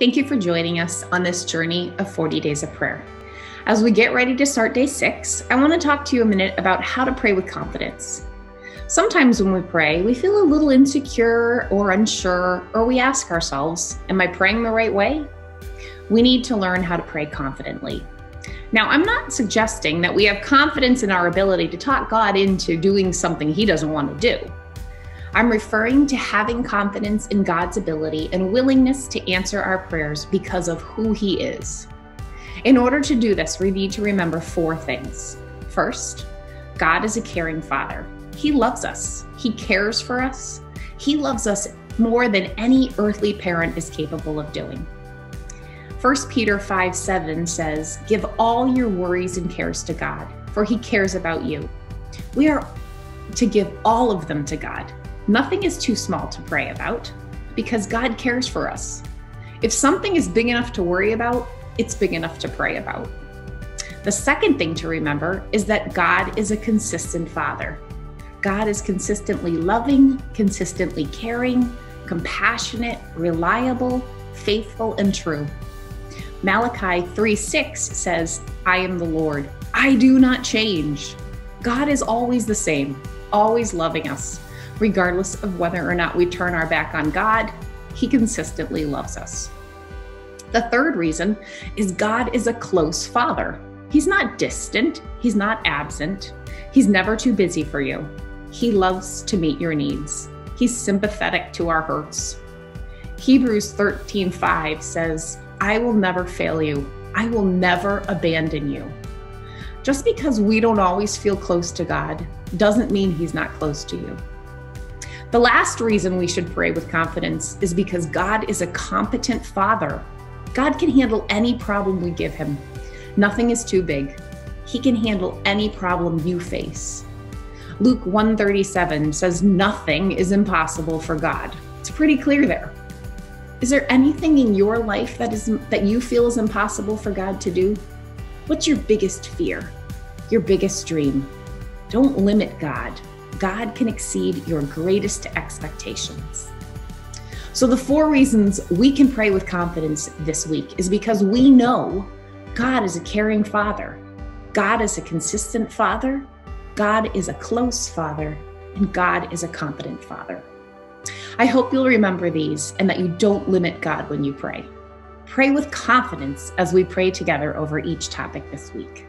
Thank you for joining us on this journey of 40 days of prayer. As we get ready to start day six, I want to talk to you a minute about how to pray with confidence. Sometimes when we pray, we feel a little insecure or unsure, or we ask ourselves, Am I praying the right way? We need to learn how to pray confidently. Now, I'm not suggesting that we have confidence in our ability to talk God into doing something He doesn't want to do. I'm referring to having confidence in God's ability and willingness to answer our prayers because of who He is. In order to do this, we need to remember four things. First, God is a caring Father. He loves us, He cares for us, He loves us more than any earthly parent is capable of doing. 1 Peter 5 7 says, Give all your worries and cares to God, for He cares about you. We are to give all of them to God Nothing is too small to pray about because God cares for us. If something is big enough to worry about, it's big enough to pray about. The second thing to remember is that God is a consistent Father. God is consistently loving, consistently caring, compassionate, reliable, faithful, and true. Malachi 3 6 says, I am the Lord. I do not change. God is always the same, always loving us, regardless of whether or not we turn our back on God, He consistently loves us. The third reason is God is a close father. He's not distant, He's not absent, He's never too busy for you. He loves to meet your needs, He's sympathetic to our hurts. Hebrews 13:5 says, I will never fail you. I will never abandon you. Just because we don't always feel close to God doesn't mean He's not close to you. The last reason we should pray with confidence is because God is a competent Father. God can handle any problem we give Him. Nothing is too big. He can handle any problem you face. Luke 137 says nothing is impossible for God. It's pretty clear there. Is there anything in your life that is that you feel is impossible for God to do? What's your biggest fear? Your biggest dream? Don't limit God. God can exceed your greatest expectations. So, the four reasons we can pray with confidence this week is because we know God is a caring Father, God is a consistent Father, God is a close Father, and God is a competent Father. I hope you'll remember these and that you don't limit God when you pray. Pray with confidence as we pray together over each topic this week.